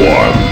one.